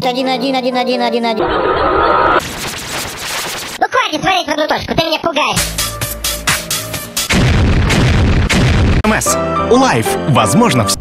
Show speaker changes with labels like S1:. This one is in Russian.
S1: Значит, 1-1-1-1-1-1.
S2: Ну хватит смотреть в одну точку, ты меня пугаешь.
S3: МС. Лайф. Возможно, все.